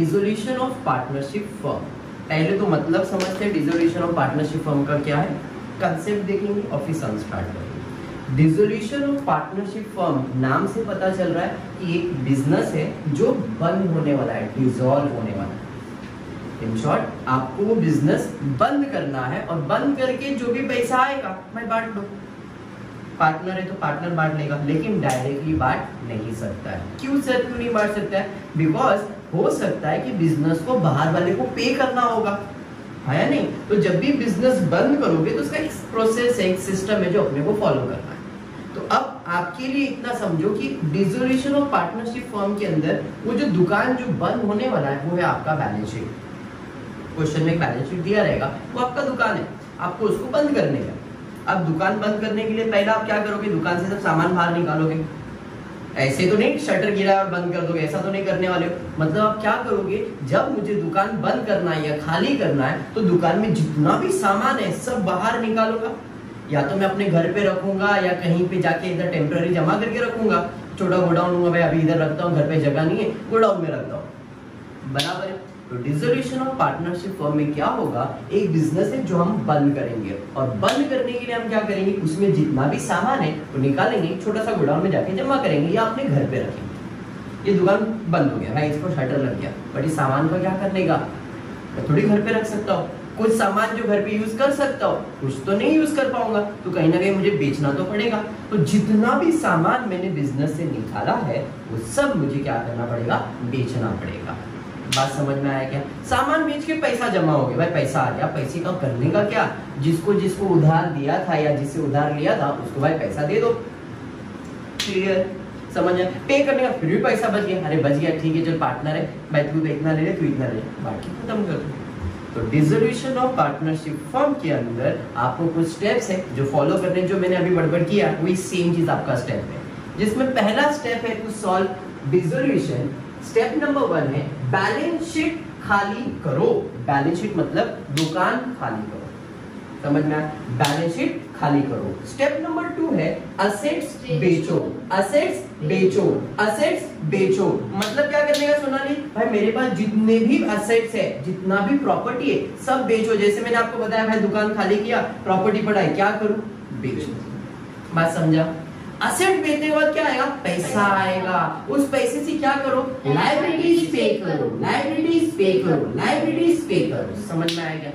Dissolution of partnership firm पहले तो मतलब समझते हैं डिजोल्यूशन ऑफ़ पार्टनरशिप फर्म का क्या है? कंसेप्ट देखेंगे और फिर सम स्टार्ट करेंगे। डिजोल्यूशन ऑफ़ पार्टनरशिप फर्म नाम से पता चल रहा है कि एक बिज़नेस है जो बंद होने वाला है डिजोल्व होने वाला है। इन शॉर्ट आपको वो बिज़नेस बंद करना है और बंद करके जो भी पैसा आएगा, मैं बांट दो। पार्टनर है तो पार्टनर बांट लेगा लेकिन डायरेक्टली बांट नहीं सकता है। क्यों सर, क्यों नहीं बांट सकता है? बिकॉज़ हो सकता है कि बिज़नेस को बाहर वाले को पे करना होगा। है नहीं? तो जब भी बिज़नेस बंद करोगे तो उसका एक प्रोसेस है, एक सिस्टम है जो अपने को फॉलो करना है। तो अब आपके लिए इतना समझो कि डिजोल्यूशन ऑफ़ पार्टनरशिप फॉर्म के अंदर वो जो दुकान जो बंद होने वाला है, वो है आपका बैलेंस शीट क्वेश्चन में बैलेंस शीट दिया रहेगा, वो आपका दुकान है। आपको उसको बंद करने का अब दुकान बंद करने के लिए पहले आप क्या करोगे? दुकान से सब सामान बाहर निकालोगे। ऐसे तो नहीं शटर गिरा और बंद कर दोगे, ऐसा तो नहीं करने वाले हो। मतलब आप क्या करोगे, जब मुझे दुकान बंद करना है या खाली करना है तो दुकान में जितना भी सामान है, सब बाहर निकालूँगा। या तो मैं अपने घर पे रखूँगा, या कहीं पे जाके इधर टेम्पररी जमा करके रखूँगा। छोटा गोडाउन भाई अभी इधर रखता हूँ, घर पे जगह नहीं है, गोडाउन में रखता हूँ। बराबर है। तो डिजोल्यूशन ऑफ़ पार्टनरशिप फॉर्म में क्या होगा? एक बिज़नेस है जो हम बंद करेंगे। और बंद करने के लिए हम क्या करेंगे? उसमें जितना भी सामान है, वो निकालेंगे छोटा सा गोडाउन में जाके जमा करेंगे या अपने घर पे रखेंगे। ये दुकान बंद हो गया भाई इसको शटर लग गया। बट इस सामान को क्या करने का? मैं थोड़ी घर पे रख सकता हूँ। कुछ सामान जो घर पे यूज़ कर सकता हूँ, कुछ तो नहीं यूज़ कर पाऊँगा। तो कहीं ना कहीं मुझे बेचना तो पड़ेगा। तो जितना भी सामान मैंने बिज़नेस से निकाला है, वो सब मुझे क्या करना पड़ेगा? बेचना पड़ेगा। बात समझ में आया क्या? सामान बेच के पैसा जमा हो गया। भाई, पैसा आ गया। पैसे का करने का क्या? जिसको जिसको उधार दिया था या जिससे उधार लिया था, उसको भाई पैसा दे दो। क्लियर समझ में? पे करने का फिर भी पैसा बच गया। अरे, बच गया। ठीक है, चल पार्टनर है। भाई, तू इतना ले ले, तू इतना ले बाकी खत्म कर तो डिजोल्यूशन ऑफ़ पार्टनरशिप फॉर्म के अंदर आपको कुछ स्टेप्स है जो फॉलो करने, जो मैंने अभी बड़बड़ किया, वही सेम चीज़ आपका स्टेप है। जिसमें पहला स्टेप है to solve dissolution step number one है बैलेंस शीट खाली करो। बैलेंस शीट मतलब दुकान खाली करो। समझ में बैलेंस शीट खाली करो। स्टेप नंबर टू है असेट्स बेचो। असेट्स बेचो। असेट्स बेचो। मतलब क्या करने का सोनाली? भाई मेरे पास जितने भी असेट्स है जितना भी प्रॉपर्टी है सब बेचो। जैसे मैंने आपको बताया भाई दुकान खाली किया प्रॉपर्टी पड़ा है क्या करूँ? बेचो। बात समझा? असेट बेचने के बाद क्या आएगा? पैसा आएगा। उस पैसे से क्या करो? लाइब्रेरीज पे करो। लाइब्रेरीज पे करो। लाइब्रेरीज पे करो। समझ में आएगा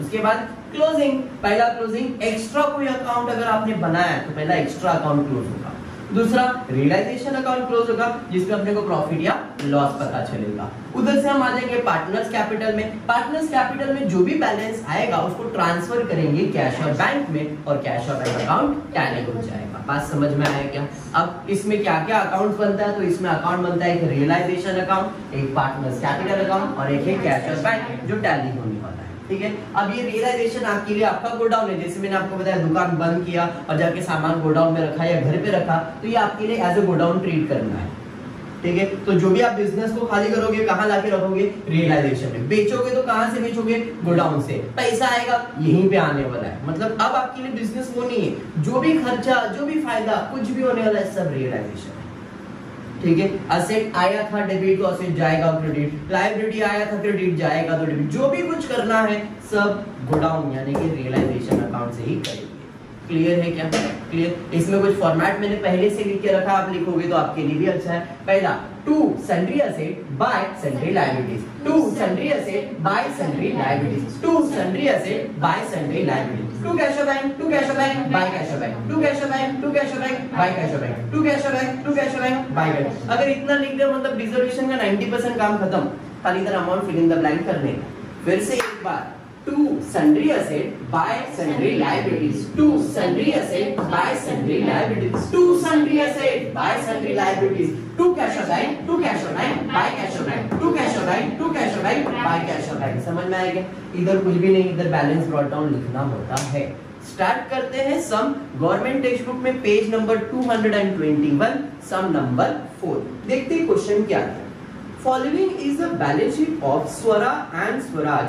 उसके बाद क्लोजिंग पहला क्लोजिंग एक्स्ट्रा कोई अकाउंट अगर आपने बनाया तो पहला एक्स्ट्रा अकाउंट क्लोज होगा दूसरा रियलाइजेशन अकाउंट क्लोज होगा, जिसमें अपने को प्रॉफिट या लॉस पता चलेगा। उधर से हम आ जाएँगे पार्टनर्स कैपिटल में। पार्टनर्स कैपिटल में जो भी बैलेंस आएगा, उसको ट्रांसफ़र करेंगे कैश और बैंक में और कैश और बैंक अकाउंट टैली हो जाएगा। बात समझ में आया क्या? अब इसमें क्या क्या अकाउंट बनता है? तो इसमें अकाउंट बनता है एक रियलाइजेशन अकाउंट एक पार्टनर्स कैपिटल अकाउंट और एक है कैश और बैंक जो टैली होने ठीक है? अब ये रियलाइजेशन आपके लिए आपका गोडाउन है। जैसे मैंने आपको बताया, दुकान बंद किया और जाके सामान गोडाउन में रखा या घर पे रखा तो ये आपके लिए एज ए गोडाउन ट्रीट करना है। ठीक है? तो जो भी आप बिज़नेस को खाली करोगे, कहाँ लाके रखोगे? रियलाइजेशन में। बेचोगे तो कहाँ से बेचोगे? गोडाउन से। पैसा आएगा, यहीं पे आने वाला है। मतलब अब आपके लिए बिज़नेस वो नहीं है। जो भी खर्चा, जो भी फ़ायदा, कुछ भी होने वाला है, सब रियलाइजेशन ठीक है? असेट आया था डेबिट तो असेट जाएगा क्रेडिट लाइबिलिटी आया था क्रेडिट जाएगा तो डेबिट जो भी कुछ करना है, सब गोडाउन यानी कि रियलाइजेशन अकाउंट से ही करेंगे। क्लियर है क्या? क्लियर इसमें कुछ फॉर्मेट मैंने पहले से लिख के रखा, आप लिखोगे तो आपके लिए भी अच्छा है। पहला to sundry asset by sundry liabilities to sundry asset by sundry liabilities to sundry asset by sundry liabilities to cash bank to cash bank by cash bank to cash bank to cash bank by cash bank to cash bank to cash bank by cash अगर इतना लिख दे मतलब डिजर्वेशन का 90% काम खत्म खाली तरह amount fill in the blank करने फिर से एक बार to sundry asset by sundry liabilities to sundry asset by sundry liabilities to sundry asset by sundry liabilities to cash bank to cash bank by cash bank to cash bank bank by cash bank समझ में आएगा? इधर कुछ भी नहीं, इधर balance brought down लिखना होता है। स्टार्ट करते हैं सम गवर्नमेंट टेक्स्ट बुक में पेज नंबर 221 सम नंबर 4 देखते हैं क्वेश्चन क्या है। Following is the balance sheet of Swara and Swaraj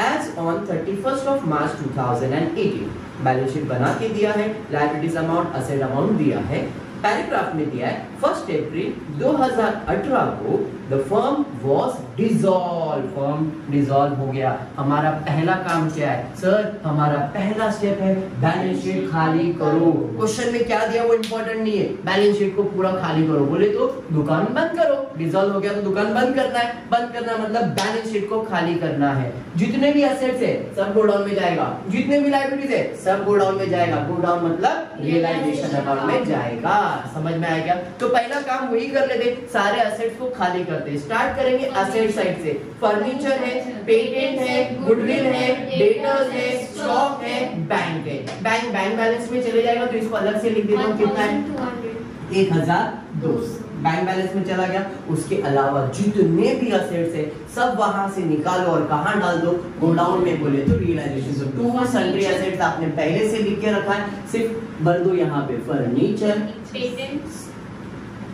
as on 31st of March 2018 balance sheet बना के दिया है लाइबिलिटीज अमाउंट असेट अमाउंट दिया है। पैराग्राफ में दिया है फ़र्स्ट अप्रैल 2018 को the firm was dissolved firm dissolved हो गया। हमारा पहला काम क्या है? सर हमारा पहला स्टेप है बैलेंस शीट खाली करो। क्वेश्चन में क्या दिया वो इंपॉर्टेंट नहीं है। बैलेंस शीट को पूरा खाली करो। बोले तो दुकान बंद करो। डिजॉल्व हो गया तो दुकान बंद करना है। बंद करना मतलब बैलेंस शीट को खाली करना है। जितने भी एसेट्स है, सब गोडाउन में जाएगा। जितने भी लाइबिलिटीज है, सब गोडाउन में जाएगा। गोडाउन मतलब रियलाइजेशन अकाउंट में जाएगा। समझ में आएगा तो पहला काम वही कर लेते, सारे एसेट्स को खाली करते स्टार्ट करेंगे एसेट साइड से। फर्नीचर है पेटेंट है गुडविल है डेटर्स है स्टॉक है बैंक है। बैंक बैंक बैलेंस में चले जाएगा तो इसको अलग से लिख देता हूँ, कितना है? एक हज़ार दो बैंक बैलेंस में चला गया। उसके अलावा जितने भी असेट्स है, सब वहाँ से निकालो और कहा डाल दो? गोडाउन में बोले तो रियलाइजेशन टू सन्ड्री एसेट्स आपने पहले से लिख के रखा है। सिर्फ़ भर दो यहाँ पे फर्नीचर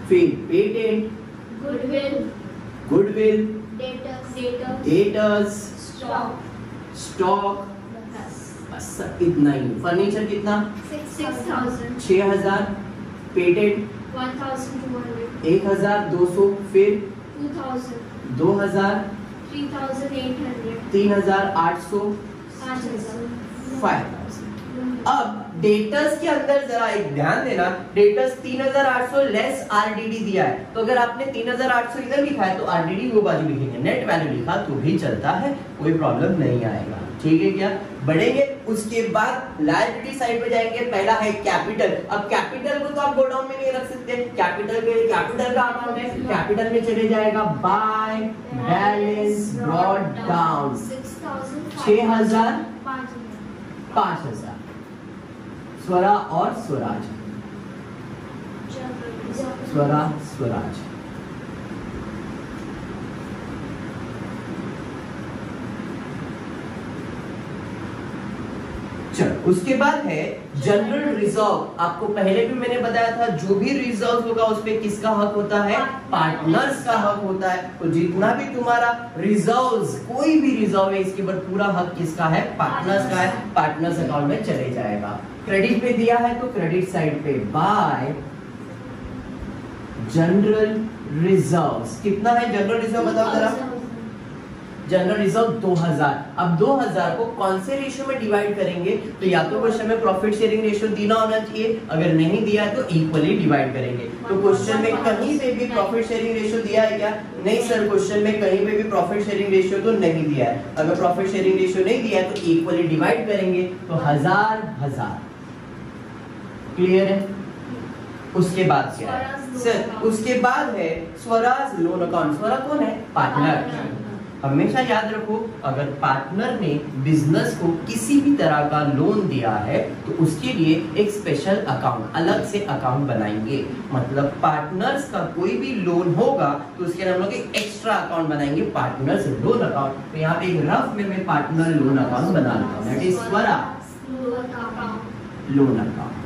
फिर patent goodwill goodwill debtors stock stock बस इतना ही। फर्नीचर कितना? छ हज़ार पेटेंट एक हज़ार दो सौ फिर दो हज़ार तीन हज़ार आठ सौ फाइव अब डेटर्स के अंदर जरा एक ध्यान देना डेटर्स 3800 लेस आरडीडी दिया है। तो अगर आपने 3800 इधर लिखा है तो आरडीडी वो बाजू लिखेंगे। नेट वैल्यू लिखा तो भी चलता है कोई प्रॉब्लम नहीं आएगा। ठीक है क्या? बढ़ेंगे उसके बाद लायबिलिटी साइड पे जाएँगे। पहला है कैपिटल अब कैपिटल को तो आप गोडाउन में नहीं रख सकते। कैपिटल के कैपिटल का अमाउंट है। कैपिटल में चले जाएगा बाय बैलेंस ब्रॉड डाउन छह हज़ार, पाँच हज़ार। स्वरा और स्वराज। स्वरा, स्वराज। उसके बाद है जनरल रिज़र्व आपको पहले भी मैंने बताया था, जो भी रिज़र्व होगा उसमें किसका हक होता है? पार्टनर्स का हक होता है। तो जितना भी तुम्हारा रिज़र्व कोई भी रिज़र्व है, इसके ऊपर पूरा हक किसका है? पार्टनर्स का है। पार्टनर्स अकाउंट में चले जाएगा। क्रेडिट पे दिया है तो क्रेडिट साइड पे. बाय जनरल रिजर्व्स कितना है जनरल रिज़र्व बताओ जरा? जनरल रिज़र्व 2000 अब 2000 को कौन से रेशियो में डिवाइड करेंगे? तो या तो क्वेश्चन में प्रॉफिट शेयरिंग रेशियो देना होना चाहिए. अगर नहीं दिया है तो इक्वली डिवाइड करेंगे. तो क्वेश्चन में कहीं पे भी प्रॉफिट शेयरिंग रेशियो दिया है क्या? नहीं सर क्वेश्चन में कहीं पे भी प्रॉफिट शेयरिंग रेशियो तो नहीं दिया है. अगर प्रॉफिट शेयरिंग रेशियो नहीं दिया है तो इक्वली डिवाइड करेंगे. तो हज़ार हज़ार. क्लियर है? उसके बाद क्या है सर उसके बाद है स्वराज लोन अकाउंट। स्वरा कौन है? पार्टनर। हमेशा याद रखो अगर पार्टनर ने बिज़नेस को किसी भी तरह का लोन दिया है तो उसके लिए एक स्पेशल अकाउंट अलग से अकाउंट बनाएँगे। मतलब पार्टनर्स का कोई भी लोन होगा तो उसके लिए हम लोग एक एक्स्ट्रा अकाउंट बनाएँगे पार्टनर्स लोन अकाउंट तो यहाँ पे एक रफ में मैं पार्टनर लोन अकाउंट बना लेता हूँ। स्वरा लोन अकाउंट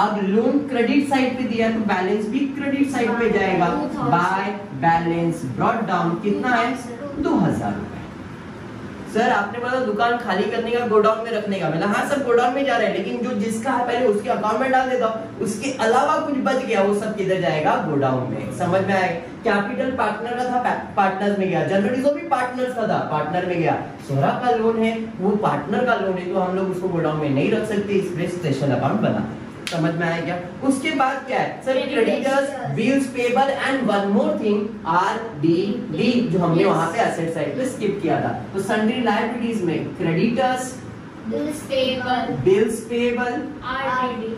अब लोन क्रेडिट साइड पे दिया तो बैलेंस भी क्रेडिट साइड पे जाएगा। बाय बैलेंस ब्रॉड डाउन कितना है? दो हज़ार रुपए। सर आपने बोला दुकान खाली करने का गोडाउन में रखने का। मैंने हाँ सब गोडाउन में जा रहे हैं लेकिन जो जिसका है पहले उसके अकाउंट में डाल देता हूँ। उसके अलावा कुछ बच गया वो सब किधर जाएगा? गोडाउन में। समझ में आएगा कैपिटल पार्टनर का था पार्टनर में गया। जनरल रिज़र्व भी पार्टनर्स का था पार्टनर में गया। सोरा का लोन है वो पार्टनर का लोन है तो हम लोग उसको गोडाउन में नहीं रख सकते इसलिए स्पेशल अकाउंट बना समझ में आया क्या उसके बाद क्या है? Sir creditors bills payable and one more thing R D D जो हमने Yes. वहाँ पे एसेट साइड पे स्किप किया था। तो सन्ड्री लायबिलिटीज में creditors bills payable, bills payable RDD,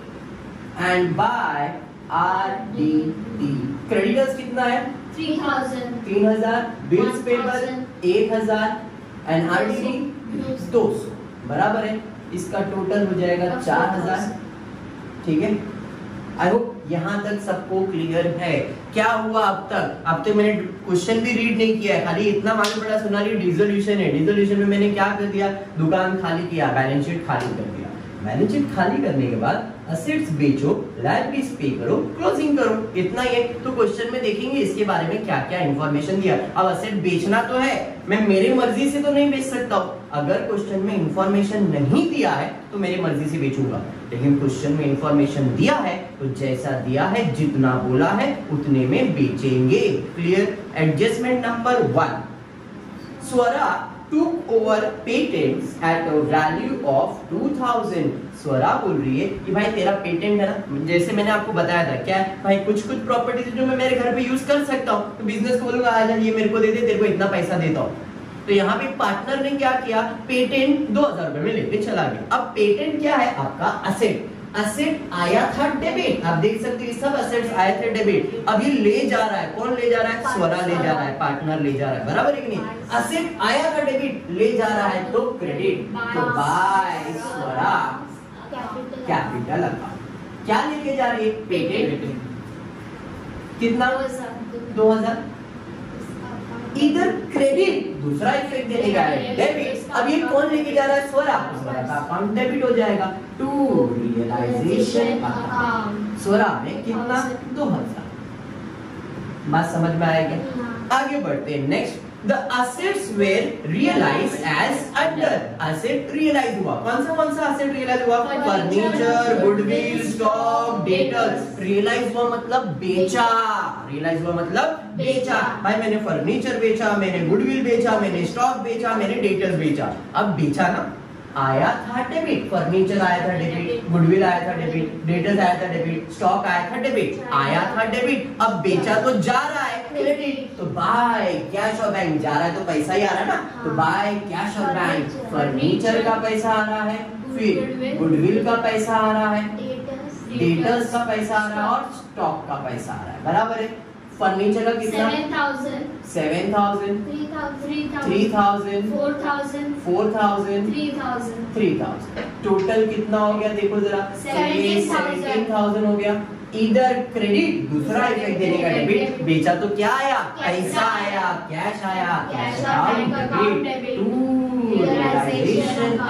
and by R D D creditors कितना है? three thousand, तीन हज़ार बिल्स पेबल एक हज़ार एंड आर डी डी दो सौ. बराबर है। इसका टोटल हो जाएगा चार हज़ार. ठीक है? आई होप यहाँ तक सबको क्लियर है। क्या हुआ अब तक? अब तक मैंने क्वेश्चन भी रीड नहीं किया है। खाली इतना मालूम पड़ा, सुना डिजोल्यूशन है डिजोल्यूशन में मैंने क्या कर दिया? दुकान खाली किया बैलेंस शीट खाली कर दिया। बैलेंस खाली करने के बाद असेट्स बेचो लायबिलिटीज पे करो क्लोजिंग करो। इतना ही तो क्वेश्चन में देखेंगे इसके बारे में क्या क्या इंफॉर्मेशन दिया। अब असेट बेचना तो है। मैं मेरी मर्ज़ी से तो नहीं बेच सकता हूँ। अगर क्वेश्चन में इंफॉर्मेशन नहीं दिया है तो मेरी मर्ज़ी से बेचूँगा। लेकिन क्वेश्चन में इंफॉर्मेशन दिया है तो जैसा दिया है, जितना बोला है, उतने में बेचेंगे। Clear adjustment number one Swara took over patents at a value of 2000 Swara बोल रही है कि भाई तेरा पेटेंट है ना? जैसे मैंने आपको बताया था, क्या भाई कुछ कुछ प्रॉपर्टीज़ जो मैं मेरे घर पे यूज़ कर सकता हूँ। तो बिज़नेस को बोलूँगा आ ये मेरे को दे दे, तेरे को इतना पैसा देता हूँ। तो यहाँ पे पार्टनर ने क्या किया? पेटेंट दो हज़ार रुपए में लेके चला गया। अब पेटेंट क्या है? आपका असेट असेट आया था डेबिट आप देख सकते हैं सब असेट्स आए थे डेबिट अब ये ले जा रहा है। कौन ले जा रहा है? स्वरा ले जा रहा है। पार्टनर ले जा रहा है। बराबर है कि नहीं? असेट आया था डेबिट ले जा रहा है तो क्रेडिट तो बाय स्वरा कैपिटल अकाउंट क्या लेके जा रही है? पेटेंट कितना? दो हज़ार इधर क्रेडिट दूसरा इफ़ेक्ट देने का है। डेबिट अब ये कौन लेके जा रहा है? स्वरा स्वरा का अकाउंट डेबिट हो जाएगा। टू रियलाइजेशन स्वरा में कितना? दो हज़ार। बात समझ में आया क्या आगे बढ़ते हैं। Next the assets were realise as under asset realise हुआ। कौन सा कौन सा असेट रियलाइज़ हुआ furniture goodwill stock debtors realise हुआ मतलब बेचा। रियलाइज़ हुआ मतलब बेचा। भाई मैंने फर्नीचर बेचा मैंने गुडविल बेचा मैंने स्टॉक बेचा मैंने डेटर्स बेचा। अब बेचा ना। आया था डेबिट फर्नीचर आया था डेबिट गुडविल आया था डेबिट डेटर्स आया था डेबिट स्टॉक आया था डेबिट आया था डेबिट अब बेचा तो जा रहा है क्रेडिट तो बाय कैश और बैंक जा रहा है तो पैसा ही आ रहा है ना? तो बाय कैश और बैंक फर्नीचर का पैसा आ रहा है फिर गुडविल का पैसा आ रहा है डेटर्स का पैसा आ रहा है और स्टॉक का पैसा आ रहा है बराबर है? फर्नीचर का कितना? Seven thousand. Three thousand. Four thousand. Four thousand? Three thousand. Three thousand. Total कितना हो गया? देखो जरा। Seventeen thousand. हो गया। इधर क्रेडिट दूसरा इफ़ेक्ट देने का डेबिट बेचा तो क्या आया? पैसा आया कैश आया। Cash account debit to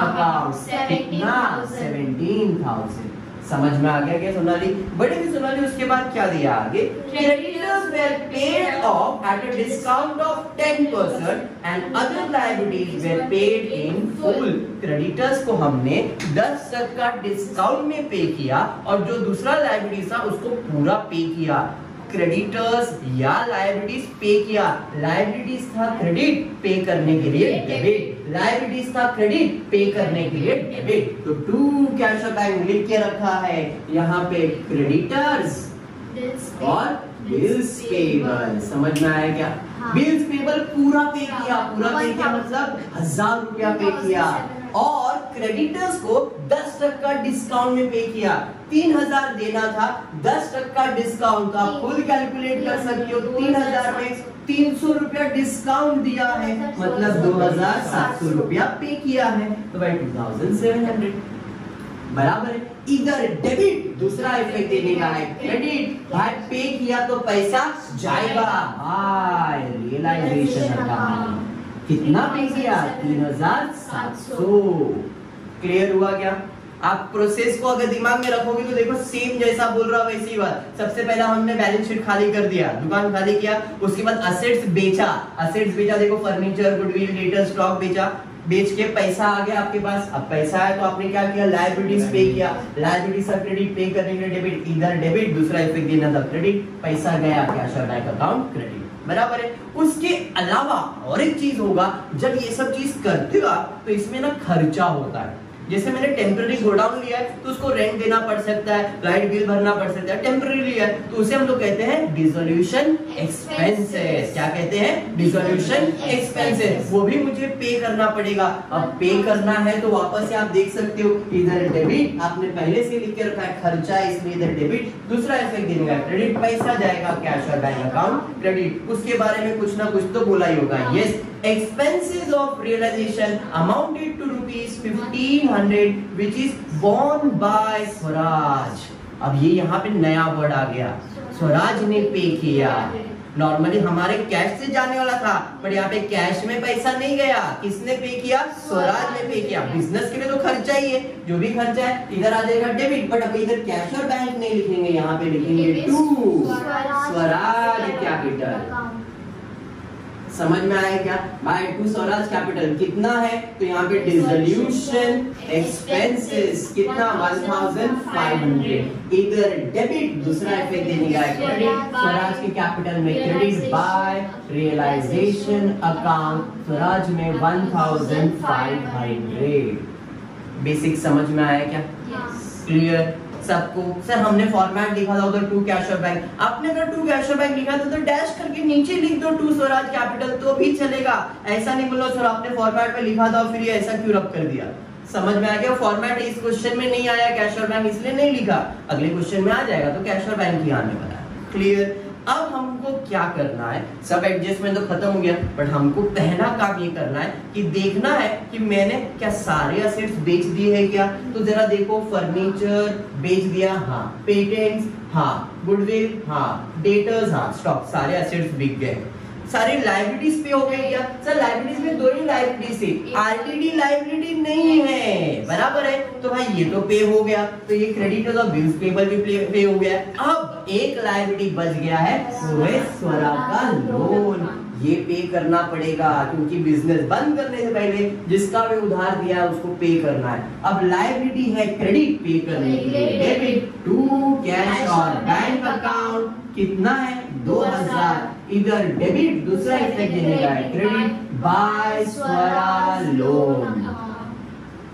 account कितना? सेवेंटीन थाउज़ेंड समझ में आ गया क्या सोनाली? बड़े भी सोनाली उसके बाद क्या दिया आगे? Creditors were paid off at a discount of 10% and other liabilities were paid in full. Creditors को हमने 10 तक का डिस्काउंट में पे किया और जो दूसरा लाइबिलिटी था उसको पूरा पे किया। क्रेडिटर्स या लाइबिलिटीज पे किया। लाइबिलिटीज था क्रेडिट पे करने के लिए डेबिट लाइबिलिटीज था क्रेडिट पे करने के लिए डेबिट तो टू कैश बैंक लिख के रखा है। यहाँ पे क्रेडिटर्स और बिल्स पेबल समझ में आया क्या? बिल्स पेबल पूरा पे किया पूरा पे किया मतलब हज़ार रुपया पे किया। और क्रेडिटर्स को 10 टका डिस्काउंट में पे किया। तीन हज़ार देना था 10 टका डिस्काउंट आप खुद कैलकुलेट कर सकते हो तीन हज़ार में तीन सौ रुपया डिस्काउंट दिया है। मतलब दो हज़ार सात सौ रुपया पे किया है। तो भाई टू थाउज़ेंड सेवन हंड्रेड बराबर है। इधर डेबिट, दूसरा इफ़ेक्ट देने का है। क्रेडिट, भाई, पे किया तो पैसा जाएगा। भाई रियलाइजेशन अकाउंट कितना पे किया? तीन हज़ार सात सौ। क्लियर हुआ क्या? आप प्रोसेस को अगर दिमाग में रखोगे तो देखो सेम जैसा बोल रहा वैसी ही बात। सबसे पहला हमने बैलेंस शीट खाली कर दिया। दुकान खाली किया, उसके बाद असेट्स बेचा। असेट्स बेचा, देखो फर्नीचर गुडविल डेटर स्टॉक बेचा। बेच के पैसा आ गया आपके पास। अब पैसा आया तो आपने क्या किया? लाइब्रेटीज पे किया। लाइब्रिटीज का क्रेडिट पे करने में डेबिट इधर डेबिट दूसरा इफ़ेक्ट देना क्रेडिट पैसा गया कैश और बैंक अकाउंट क्रेडिट बराबर है। उसके अलावा और एक चीज़ होगा, जब ये सब चीज़ करते हो तो इसमें ना खर्चा होता है। जैसे मैंने टेम्पररी गोडाउन लिया है तो उसको रेंट देना पड़ सकता है लाइट बिल भरना पड़ सकता है। टेम्पररी लिया है तो उसे हम लोग कहते हैं डिसोल्यूशन एक्सपेंसेस क्या कहते हैं? डिसोल्यूशन एक्सपेंसेस वो भी मुझे पे करना पड़ेगा। अब पे करना है तो वापस से आप देख सकते हो इधर डेबिट आपने पहले से लिख के रखा है, खर्चा इसमें इधर डेबिट दूसरा इफ़ेक्ट देने क्रेडिट पैसा जाएगा कैश और बैंक अकाउंट क्रेडिट उसके बारे में कुछ ना कुछ तो बोला ही होगा। Yes expenses of realization amounted to rupees 1500 which is borne by Swaraj. अब ये यहाँ पे नया वर्ड आ गया। स्वराज ने पे किया। नॉर्मली हमारे कैश से जाने वाला था पर यहाँ पे कैश में पैसा नहीं गया। किसने पे किया? स्वराज ने पे किया। बिज़नेस के लिए तो खर्चा ही है। जो भी खर्चा है इधर आ जाएगा डेबिट बट अब इधर कैश और बैंक नहीं लिखेंगे यहाँ पे लिखेंगे टू स्वराज कैपिटल समझ में आया क्या? बाय टू स्वराज कैपिटल कितना है? तो यहाँ पे डिसोल्यूशन एक्सपेंसेस कितना? 1500 इधर डेबिट दूसरा इफ़ेक्ट देने का क्रेडिट स्वराज के कैपिटल में credit by realisation account Swaraj में 1500 बेसिक समझ में आया क्या? क्लियर सबको। सर, हमने फॉर्मेट लिखा था उधर टू कैशर बैंक आपने अगर टू कैशर बैंक लिखा था तो डैश करके नीचे लिख दो टू स्वराज कैपिटल तो भी चलेगा। ऐसा नहीं बोलो, सर, आपने फॉर्मेट में लिखा था फिर ये ऐसा क्यों रब कर दिया। समझ में आ गया? फॉर्मेट इस क्वेश्चन में नहीं आया कैशर बैंक इसलिए नहीं लिखा। अगले क्वेश्चन में आ जाएगा तो कैशर बैंक ही आने वाला है। क्लियर अब हमको क्या करना है? सब एडजस्टमेंट तो खत्म हो गया बट हमको पहला काम ये करना है कि देखना है कि मैंने क्या सारे असेट्स बेच दिए हैं क्या? तो जरा देखो फर्नीचर बेच दिया हाँ। पेटेंट्स हाँ। गुडविल हाँ। डेटर्स हाँ। स्टॉक सारे असेट्स बिक गए। सारी लाइबिलिटीज पे हो गई क्या सर लाइबिलिटीज में दो ही लाइबिलिटीज थी आरटीडी लाइबिलिटी नहीं है। बराबर है। तो भाई ये तो पे हो गया। तो ये क्रेडिटर्स और बिल्स पेबल भी पे हो गया। अब एक लाइबिलिटी बच गया है है स्वरा का लोन ये पे करना पड़ेगा क्योंकि बिज़नेस बंद करने से पहले जिसका भी उधार दिया उसको पे करना है। अब लाइबिलिटी है क्रेडिट पे करने के लिए। डेबिट टू कैश और बैंक अकाउंट कितना है? 2000 इधर डेबिट दूसरा इफ़ेक्ट देने का है। Credit by Swara loan.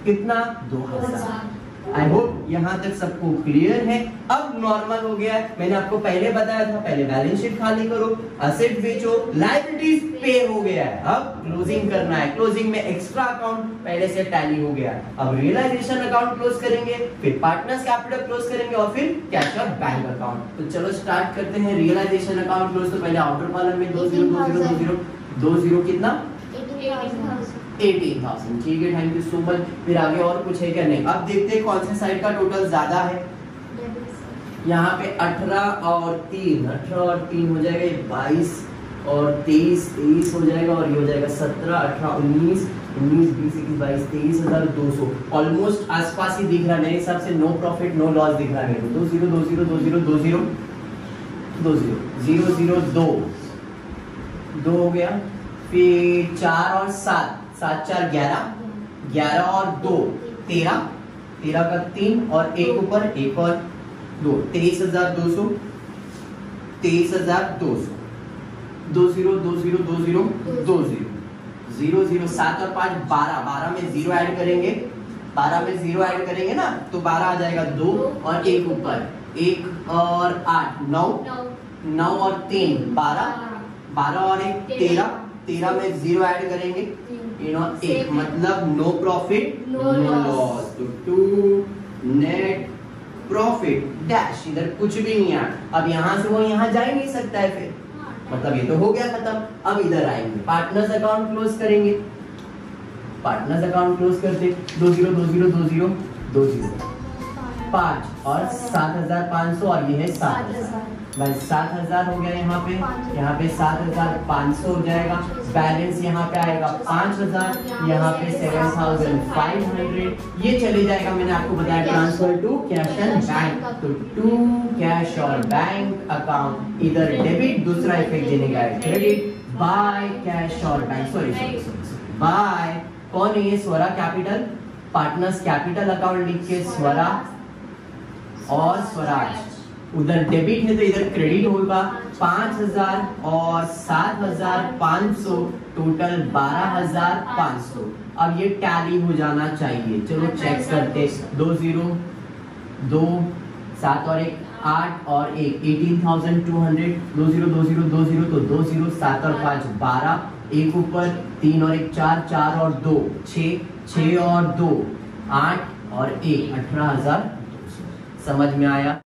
कितना? 2000 आई होप यहाँ तक सबको क्लियर है। अब नॉर्मल हो गया। है मैंने आपको पहले बताया था, पहले बैलेंस शीट खाली करो असेट बेचो लाइबिलिटीज पे हो गया है। अब क्लोजिंग करना है। क्लोजिंग में एक्स्ट्रा अकाउंट पहले से टैली हो गया। है अब रियलाइजेशन अकाउंट क्लोज करेंगे, फिर पार्टनर्स कैपिटल क्लोज करेंगे और फिर कैश और बैंक अकाउंट तो चलो स्टार्ट करते हैं। रियलाइजेशन अकाउंट क्लोज तो पहले आउटर कॉलम में दो ज़ीरो दो ज़ीरो दो ज़ीरो कितना? एटीन थाउज़ेंड ठीक है थैंक यू सो मच फिर आगे और कुछ है क्या? नहीं। अब देखते हैं कौन से साइड का टोटल ज़्यादा है। यहाँ पे अठारह और तीन। अठारह और तीन हो जाएगा बाईस और तेईस। तेईस हो जाएगा और ये हो जाएगा सत्रह। अठारह, उन्नीस। उन्नीस, बीस, इक्कीस, बाईस, तेईस हज़ार दो सौ। ऑलमोस्ट आसपास ही दिख रहा है। मेरे हिसाब से नो प्रॉफिट नो लॉस दिख रहा है दो ज़ीरो दो ज़ीरो दो ज़ीरो दो ज़ीरो दो ज़ीरो। ज़ीरो ज़ीरो, दो। दो हो गया। फिर चार और सात। सात, चार, ग्यारह। ग्यारह और दो, तेरह। तेरह का तीन और एक ऊपर, एक और दो। तेईस हज़ार दो सौ, तेईस हज़ार दो सौ। दो ज़ीरो दो ज़ीरो दो ज़ीरो दो ज़ीरो। ज़ीरो ज़ीरो, सात और पाँच, बारह। बारह में ज़ीरो ऐड करेंगे। बारह में ज़ीरो ऐड करेंगे ना तो बारह आ जाएगा दो और एक ऊपर। एक और आठ, नौ। नौ और तीन, बारह। बारह और एक, तेरह। तेरह में ज़ीरो ऐड करेंगे। यू नो एक मतलब नो प्रॉफिट नो लॉस तो टू नेट प्रॉफिट डैश इधर कुछ भी नहीं है अब यहाँ से वो यहाँ जा ही नहीं सकता है फिर। मतलब ये तो हो गया खत्म। अब इधर आएँगे। पार्टनर्स अकाउंट क्लोज करेंगे। पार्टनर्स अकाउंट क्लोज करते दो ज़ीरो दो ज़ीरो दो ज़ीरो दो ज़ीरो। पाँच। और सात हज़ार पाँच सौ और ये है सात हज़ार। भाई, सात हज़ार हो गया यहाँ पे। यहाँ पे सात हज़ार पाँच सौ हो जाएगा। बैलेंस यहाँ पे आएगा पाँच हज़ार। यहाँ पे सेवन थाउज़ेंड फाइव हंड्रेड ये चले जाएगा, मैंने आपको बताया transfer to cash and bank तो टू कैश और बैंक अकाउंट इधर डेबिट दूसरा इफ़ेक्ट देने का क्रेडिट बाय कैश और बैंक सॉरी बाय कौन है ये? Swara capital partners capital account लिख के स्वरा। और स्वराज। उधर डेबिट है तो इधर क्रेडिट होगा पाँच हज़ार और सात हज़ार पाँच सौ टोटल बारह हज़ार पाँच सौ। अब ये टैली हो जाना चाहिए। चलो चेक करते दो ज़ीरो, दो, सात और एक, आठ और एक एटीन थाउज़ेंड टू हंड्रेड दो ज़ीरो दो ज़ीरो दो ज़ीरो तो दो ज़ीरो, सात और पाँच, बारह। एक ऊपर, तीन और एक, चार चार और दो, छ छ और दो, आठ और एक, अठारह हज़ार समझ में आया?